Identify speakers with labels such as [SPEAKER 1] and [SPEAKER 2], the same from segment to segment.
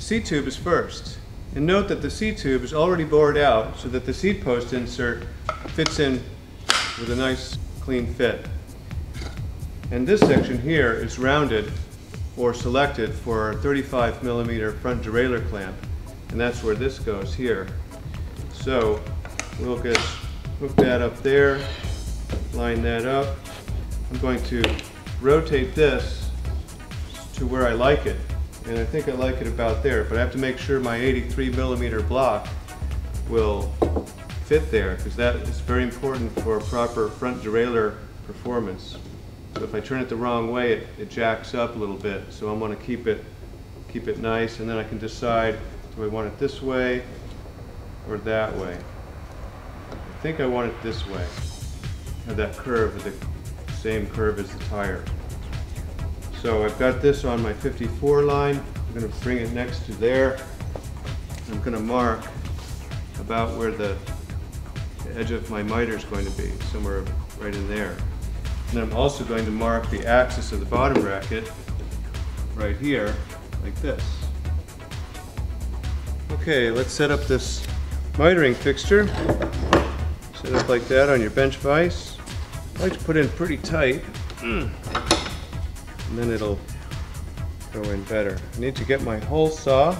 [SPEAKER 1] seat tube is first. And note that the seat tube is already bored out so that the seat post insert fits in with a nice clean fit. And this section here is rounded or selected for a 35 millimeter front derailleur clamp. And that's where this goes here. So we'll just hook that up there, line that up. I'm going to rotate this to where I like it and I think I like it about there, but I have to make sure my 83 millimeter block will fit there because that is very important for a proper front derailleur performance. So if I turn it the wrong way, it, it jacks up a little bit. So I'm going to keep it, keep it nice, and then I can decide, do I want it this way or that way? I think I want it this way. Have that curve, the same curve as the tire. So I've got this on my 54 line. I'm going to bring it next to there. I'm going to mark about where the edge of my miter is going to be, somewhere right in there. And I'm also going to mark the axis of the bottom bracket right here, like this. Okay, let's set up this mitering fixture. Set it up like that on your bench vise. I like to put in pretty tight. Mm and then it'll go in better. I need to get my hole saw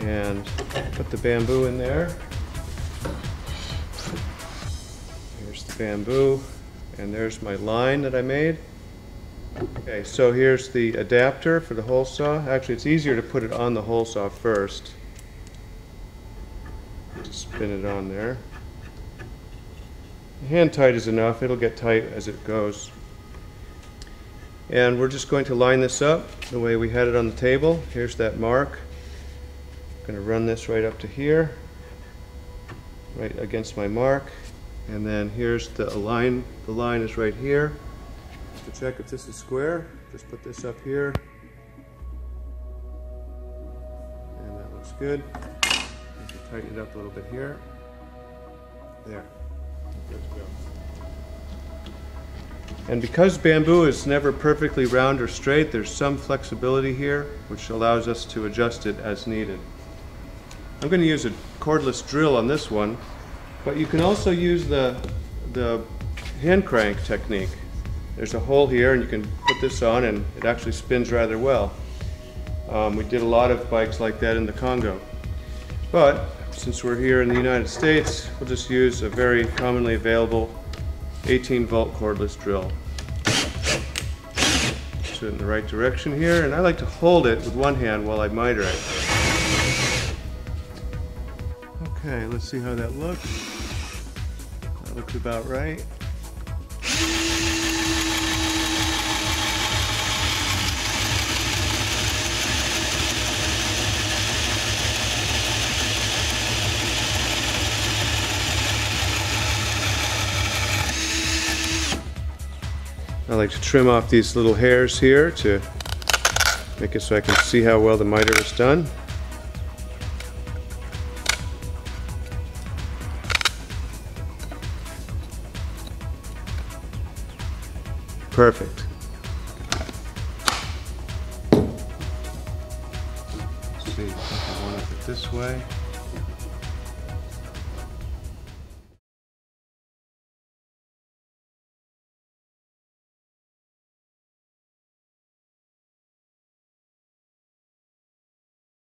[SPEAKER 1] and put the bamboo in there. Here's the bamboo and there's my line that I made. Okay, so here's the adapter for the hole saw. Actually, it's easier to put it on the hole saw first. Just spin it on there. Hand tight is enough. It'll get tight as it goes. And we're just going to line this up the way we had it on the table. Here's that mark. I'm going to run this right up to here, right against my mark. And then here's the line. The line is right here. To check if this is square, just put this up here. And that looks good. tighten it up a little bit here. There. And because bamboo is never perfectly round or straight, there's some flexibility here, which allows us to adjust it as needed. I'm going to use a cordless drill on this one, but you can also use the, the hand crank technique. There's a hole here and you can put this on and it actually spins rather well. Um, we did a lot of bikes like that in the Congo. But since we're here in the United States, we'll just use a very commonly available 18 volt cordless drill. Put it in the right direction here, and I like to hold it with one hand while I miter it. Okay, let's see how that looks. That looks about right. I like to trim off these little hairs here to make it so I can see how well the miter is done. Perfect. Let's see, I want it this way.